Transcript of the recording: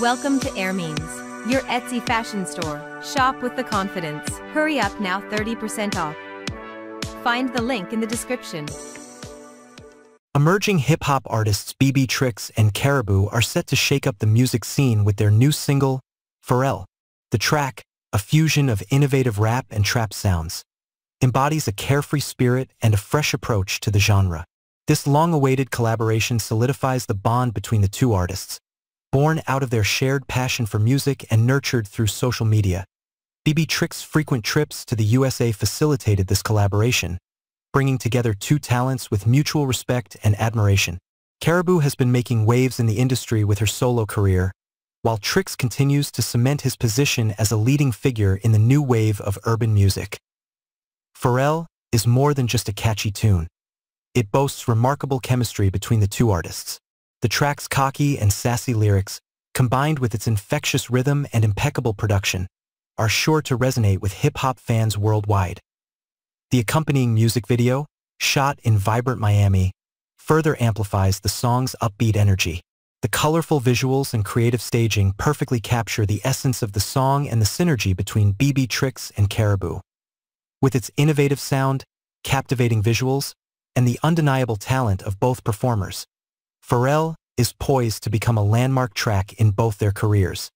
Welcome to Airmeans, your Etsy fashion store. Shop with the confidence. Hurry up now 30% off. Find the link in the description. Emerging hip-hop artists Bb Trickz and Karrahbooo are set to shake up the music scene with their new single, Pharrell. The track, a fusion of innovative rap and trap sounds, embodies a carefree spirit and a fresh approach to the genre. This long-awaited collaboration solidifies the bond between the two artists, born out of their shared passion for music and nurtured through social media. Bb Trickz' frequent trips to the USA facilitated this collaboration, bringing together two talents with mutual respect and admiration. Karrahbooo has been making waves in the industry with her solo career, while Trickz continues to cement his position as a leading figure in the new wave of urban music. Pharrell is more than just a catchy tune. It boasts remarkable chemistry between the two artists. The track's cocky and sassy lyrics, combined with its infectious rhythm and impeccable production, are sure to resonate with hip-hop fans worldwide. The accompanying music video, shot in vibrant Miami, further amplifies the song's upbeat energy. The colorful visuals and creative staging perfectly capture the essence of the song and the synergy between Bb Trickz and Karrahbooo. With its innovative sound, captivating visuals, and the undeniable talent of both performers, Pharrell is poised to become a landmark track in both their careers.